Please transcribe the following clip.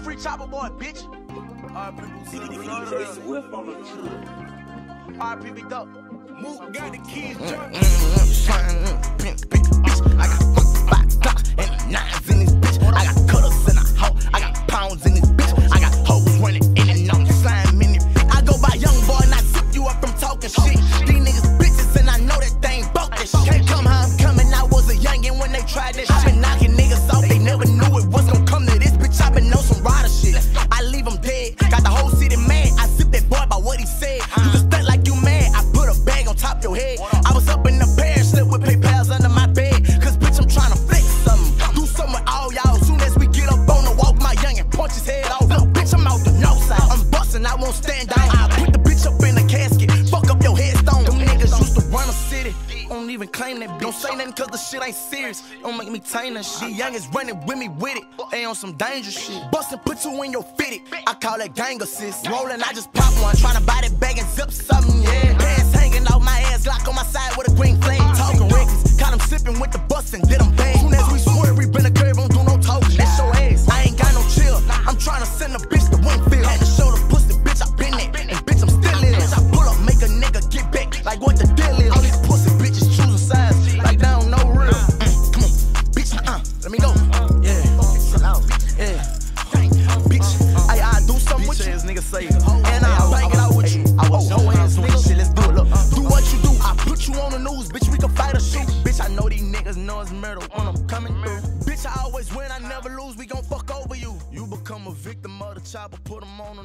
free chopper boy, bitch. DJ Swift on the trip. RP Big Duck. Mook got the keys jumping. I was up in the pair, slip with PayPal's under my bed. Cause bitch, I'm tryna flex something. Do something with all y'all. Soon as we get up on the walk, my young and punch his head off. Look, bitch, I'm out the north side. I'm bustin', I won't stand down. I put the bitch up in a casket. Fuck up your headstone. Them niggas used to run a city. Don't even claim that bitch. Don't say nothing cause the shit ain't serious. Don't make me tame that shit. Young is running with me with it. They on some dangerous shit. Bustin', put you in your fitted. I call that gang assist. Rollin', I just pop one. Tryna buy that bag and when I'm coming through. Bitch, I always win. I never lose. We gon' fuck over you. You become a victim of the chopper. Put 'em on the